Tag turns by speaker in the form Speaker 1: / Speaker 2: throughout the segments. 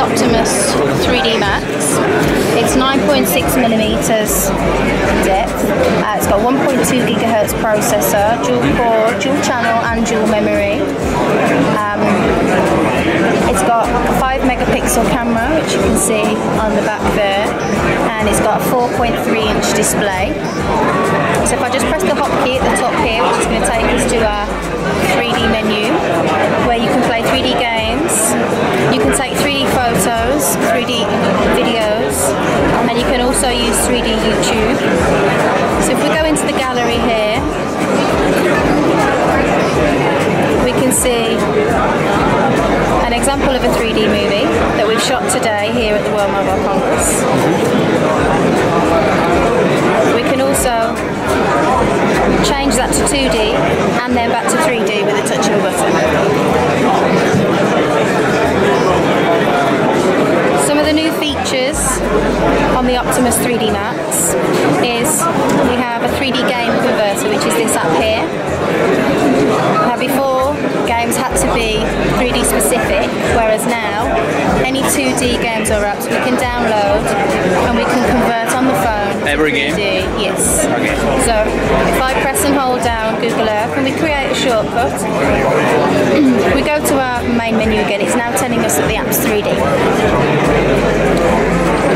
Speaker 1: Optimus 3D Max. It's 9.6 millimeters depth. Uh, it's got 1.2 gigahertz processor, dual core, dual channel, and dual memory. Um, it's got a 5 megapixel camera, which you can see on the back there, and it's got a 4.3 inch display. So if I just press the hotkey at the top here, which is going to take us to our 3D menu, where you can play 3D games, you can take 3D photos, 3D videos, um, and you can also use 3D YouTube. So if we go into the gallery here, we can see an example of a 3D movie that we've shot today here at the World Mobile Congress. We can also change that to 2D and then back to 3D with a touch of a button. Some of the new features on the Optimus 3D Max is we have a 3D game converter, which is this up here. Now before, games had to be 3D specific, whereas now, any 2D games or apps we can download and we can convert on the phone.
Speaker 2: Every game?
Speaker 1: 3D. Yes.
Speaker 2: Okay.
Speaker 1: So if I press and hold down Google Earth and we create a shortcut, we go to our main menu again. It's now telling us that the app's 3D.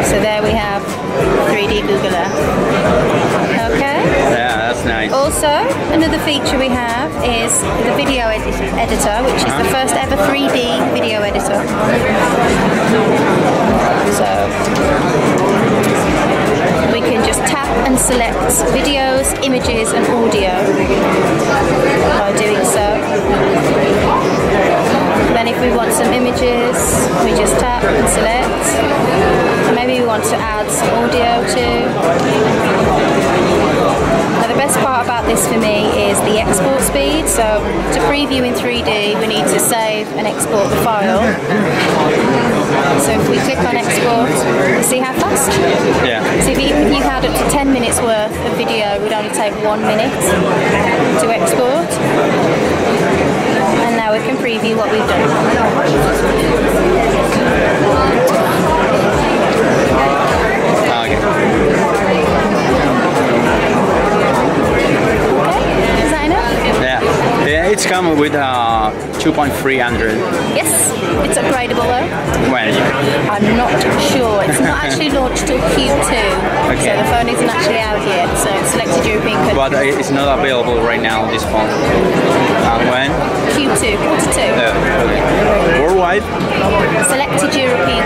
Speaker 1: So there we have 3D Google Earth. Okay.
Speaker 2: Yeah, that's nice.
Speaker 1: Also, another feature we have is the video edit- editor, which is the uh-huh. first ever 3D video editor. So we can just tap and select videos, images, and audio by doing so. Then, if we want some images, we just tap and select. Want to add some audio too. Now the best part about this for me is the export speed. So to preview in 3D, we need to save and export the file. So if we click on export, see how fast?
Speaker 2: Yeah.
Speaker 1: So if you, if you had up to 10 minutes worth of video, it would only take one minute to export. And now we can preview what we've done.
Speaker 2: Okay.
Speaker 1: Okay, is that enough?
Speaker 2: Yeah. Yeah, it's come with uh, 2.3 Android.
Speaker 1: Yes, it's upgradable though.
Speaker 2: When?
Speaker 1: I'm not sure. It's not actually launched till Q2, so the phone isn't actually out yet. So selected European countries.
Speaker 2: But uh, it's not available right now, this phone. Uh, when?
Speaker 1: Q2, quarter two.
Speaker 2: Uh, okay. Worldwide?
Speaker 1: Selected European